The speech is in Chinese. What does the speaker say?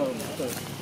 嗯，对。